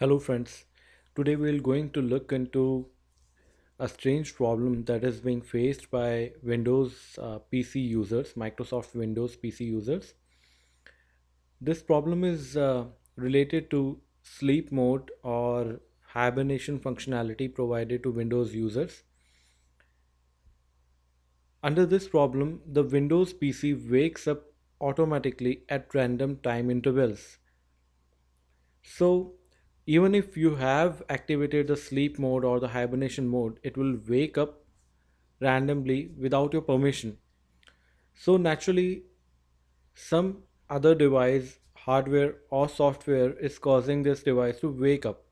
Hello friends. Today we're going to look into a strange problem that is being faced by Windows uh, PC users, Microsoft Windows PC users. This problem is uh, related to sleep mode or hibernation functionality provided to Windows users. Under this problem, the Windows PC wakes up automatically at random time intervals. So even if you have activated the sleep mode or the hibernation mode, it will wake up randomly without your permission. So naturally, some other device, hardware or software is causing this device to wake up.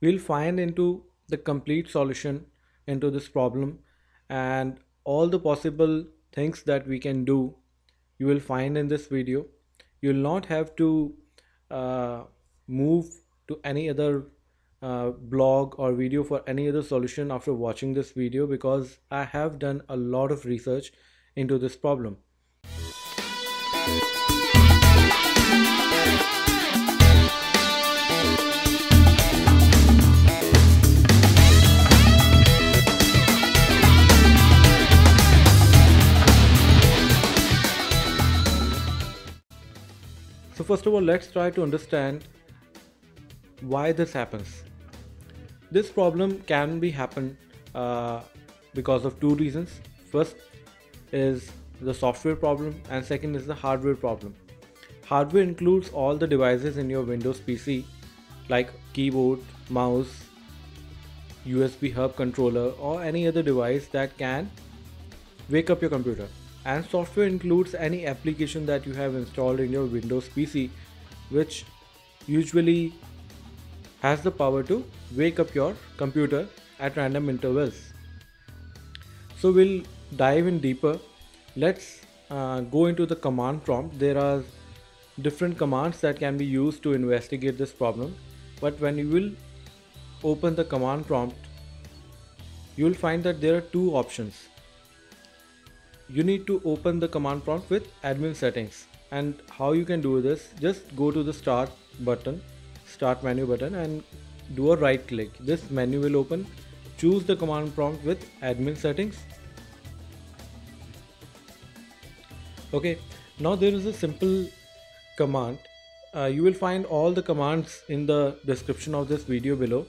We'll find into the complete solution into this problem and all the possible things that we can do you will find in this video. You'll not have to uh, move to any other uh, blog or video for any other solution after watching this video because I have done a lot of research into this problem. So first of all, let's try to understand why this happens. This problem can be happen uh, because of two reasons. First is the software problem and second is the hardware problem. Hardware includes all the devices in your Windows PC like keyboard, mouse, USB hub controller or any other device that can wake up your computer. And software includes any application that you have installed in your Windows PC which usually has the power to wake up your computer at random intervals. So we'll dive in deeper. Let's uh, go into the command prompt. There are different commands that can be used to investigate this problem. But when you will open the command prompt, you will find that there are two options. You need to open the command prompt with admin settings and how you can do this just go to the start button start menu button and do a right click. This menu will open. Choose the command prompt with admin settings. Okay, now there is a simple command. Uh, you will find all the commands in the description of this video below.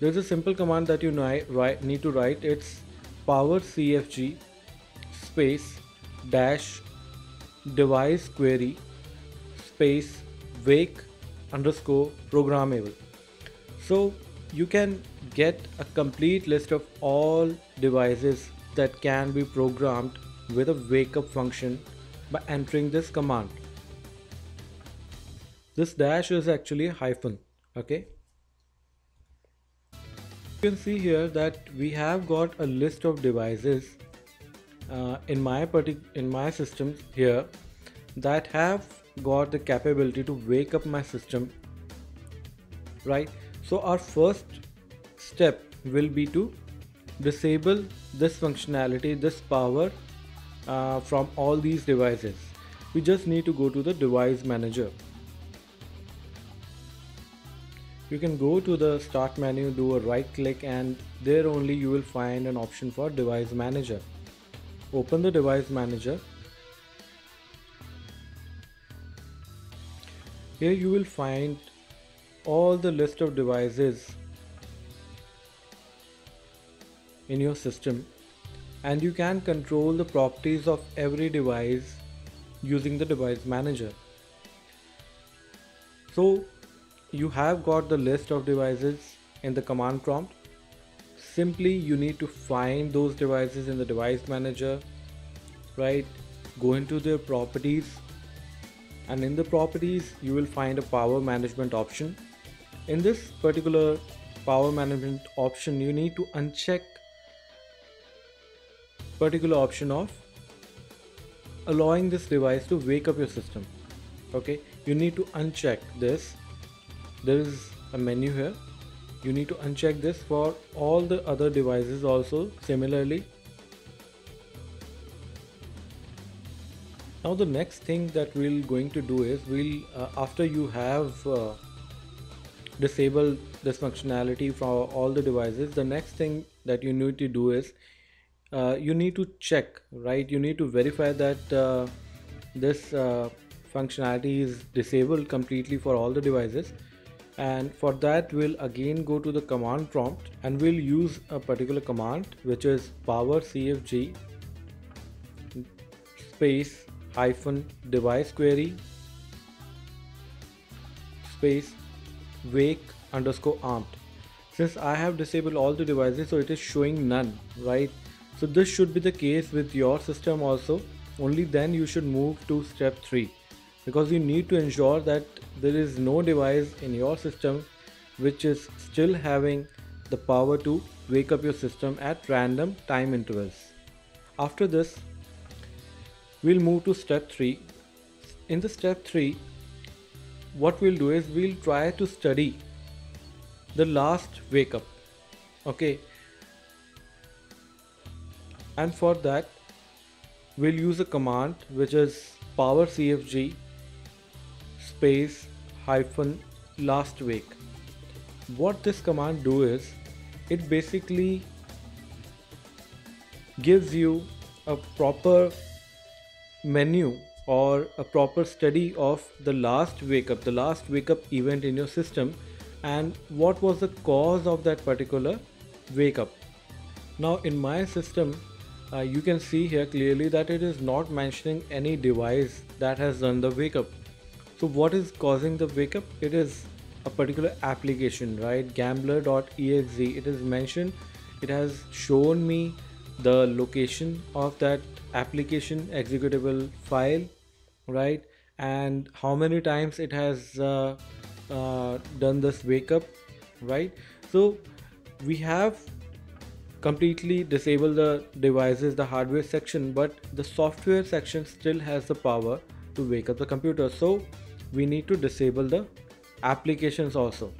There is a simple command that you need to write. It's power cfg space dash device query space wake underscore programmable. So you can get a complete list of all devices that can be programmed with a wake up function by entering this command. This dash is actually a hyphen, okay? You can see here that we have got a list of devices uh, in my in my system here that have got the capability to wake up my system right? So our first step will be to disable this functionality this power uh, from all these devices. We just need to go to the device manager. You can go to the start menu do a right click and there only you will find an option for device manager. Open the device manager Here you will find all the list of devices in your system and you can control the properties of every device using the device manager. So you have got the list of devices in the command prompt. Simply you need to find those devices in the device manager, right? Go into their properties and in the properties you will find a power management option. In this particular power management option you need to uncheck particular option of allowing this device to wake up your system. Okay? You need to uncheck this. There is a menu here. You need to uncheck this for all the other devices also. Similarly now the next thing that we're going to do is we'll uh, after you have uh, disable this functionality for all the devices the next thing that you need to do is uh, you need to check right? You need to verify that uh, this uh, functionality is disabled completely for all the devices. And for that we'll again go to the command prompt and we'll use a particular command which is power cfg space hyphen device query space wake underscore armed. Since I have disabled all the devices so it is showing none right? So this should be the case with your system also. Only then you should move to step 3 because you need to ensure that there is no device in your system which is still having the power to wake up your system at random time intervals. After this we'll move to step 3 in the step 3 what we'll do is we'll try to study the last wake up okay? And for that we'll use a command which is power cfg space hyphen last wake. What this command do is it basically gives you a proper menu or a proper study of the last wake up the last wake up event in your system and what was the cause of that particular wake up. Now in my system uh, you can see here clearly that it is not mentioning any device that has done the wake up. So what is causing the wake up? It is a particular application right? Gambler.exe it is mentioned it has shown me the location of that application executable file right? And how many times it has uh, uh, done this wake up right? So we have completely disabled the devices the hardware section but the software section still has the power to wake up the computer. So we need to disable the applications also.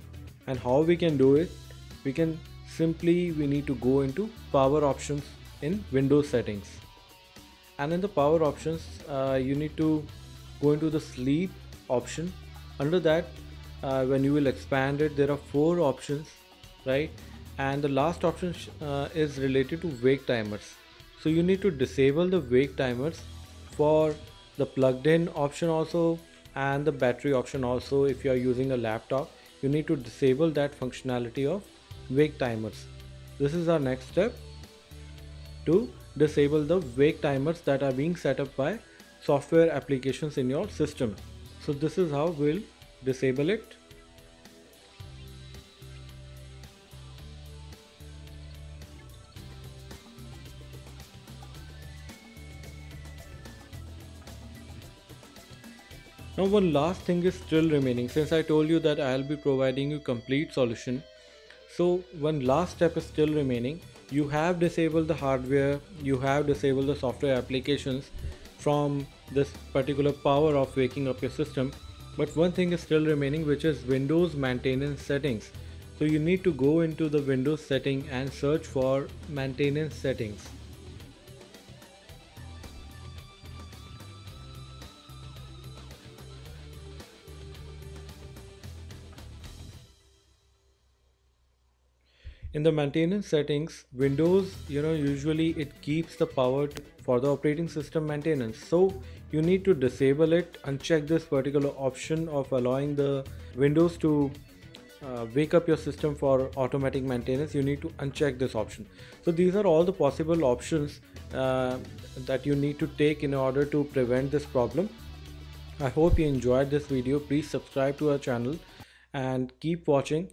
And how we can do it? We can simply we need to go into power options in windows settings and in the power options uh, you need to go into the sleep option. Under that uh, when you will expand it there are four options right? And the last option uh, is related to wake timers. So you need to disable the wake timers for the plugged in option also and the battery option also if you are using a laptop. You need to disable that functionality of wake timers. This is our next step. To disable the wake timers that are being set up by software applications in your system so this is how we'll disable it Now one last thing is still remaining since I told you that I'll be providing you complete solution. So one last step is still remaining. You have disabled the hardware, you have disabled the software applications from this particular power of waking up your system. But one thing is still remaining which is Windows maintenance settings. So you need to go into the Windows setting and search for maintenance settings. In the maintenance settings windows you know usually it keeps the power for the operating system maintenance. So you need to disable it uncheck this particular option of allowing the windows to uh, wake up your system for automatic maintenance. You need to uncheck this option. So these are all the possible options uh, that you need to take in order to prevent this problem. I hope you enjoyed this video. Please subscribe to our channel and keep watching